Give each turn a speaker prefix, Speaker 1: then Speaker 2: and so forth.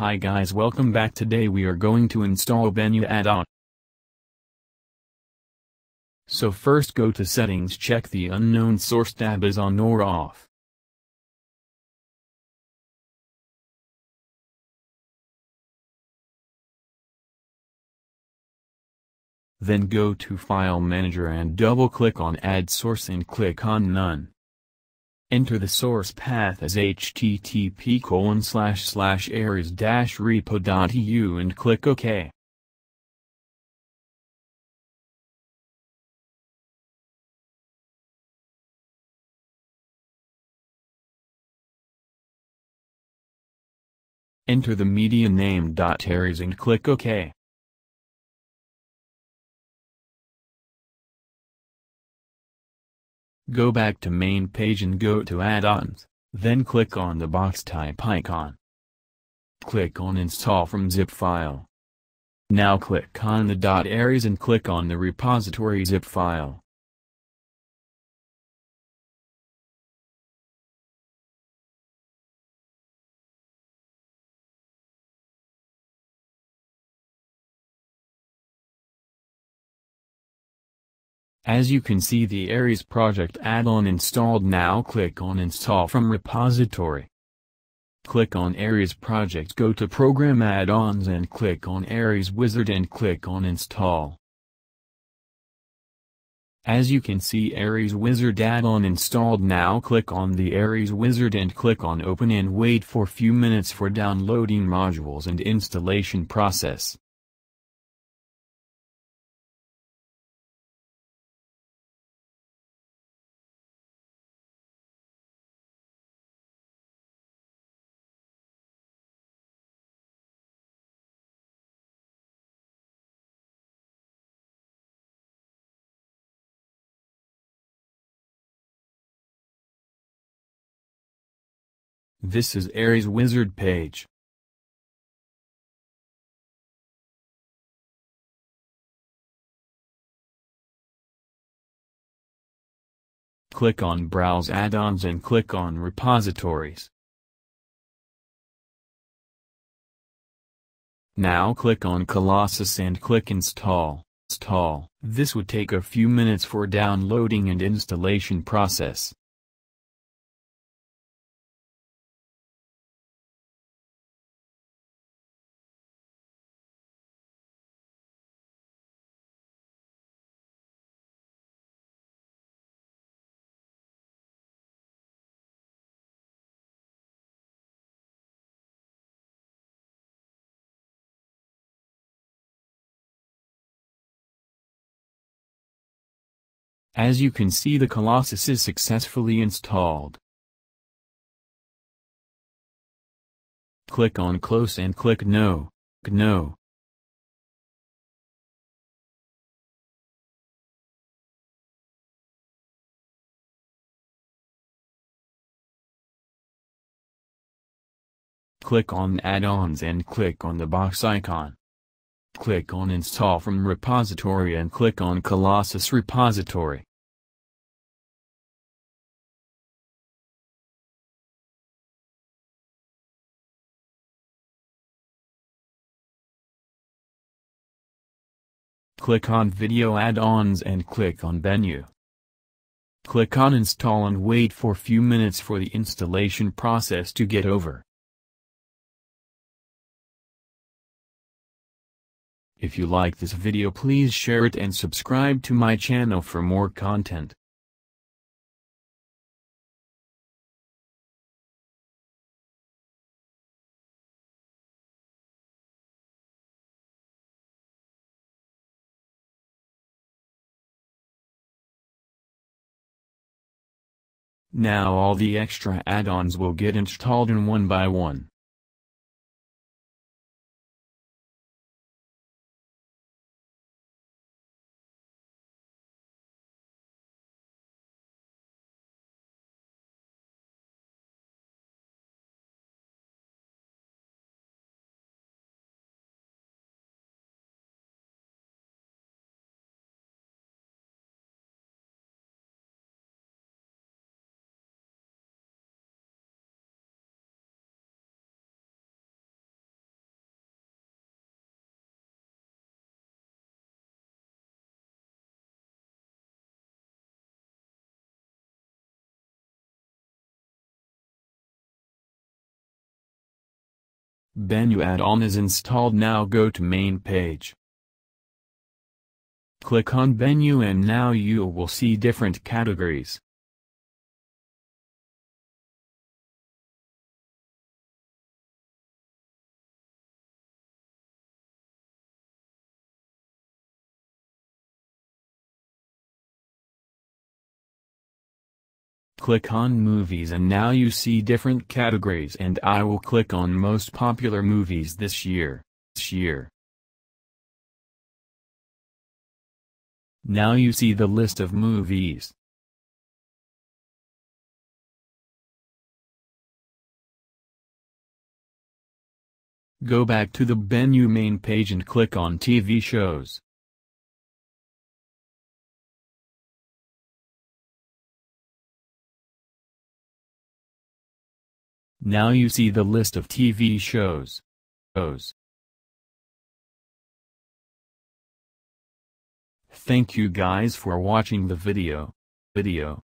Speaker 1: Hi guys welcome back today we are going to install Bennu add-on. So first go to settings check the unknown source tab is on or off. Then go to File Manager and double-click on Add Source and click on None. Enter the source path as http colon slash slash ares repo.eu and click OK. Enter the media name .ares and click OK. Go back to main page and go to add-ons, then click on the box type icon. Click on install from zip file. Now click on the .ares and click on the repository zip file. As you can see the Ares project add-on installed now click on install from repository. Click on Ares project go to program add-ons and click on Ares wizard and click on install. As you can see Ares Wizard add-on installed now click on the Ares Wizard and click on open and wait for few minutes for downloading modules and installation process. This is Ares Wizard page. Click on Browse Add-ons and click on Repositories. Now click on Colossus and click Install. Install. This would take a few minutes for downloading and installation process. As you can see the Colossus is successfully installed. Click on Close and click No. No. Click on Add-ons and click on the box icon. Click on Install from repository and click on Colossus repository. Click on Video Add-ons and click on Bennu. Click on Install and wait for few minutes for the installation process to get over. If you like this video please share it and subscribe to my channel for more content. Now all the extra add-ons will get installed in one by one. Bennu add-on is installed now go to main page. Click on Bennu and now you will see different categories. Click on movies and now you see different categories and I will click on most popular movies this year. This year. Now you see the list of movies. Go back to the Bennu main page and click on TV shows. Now you see the list of TV shows. shows. Thank you guys for watching the video. video.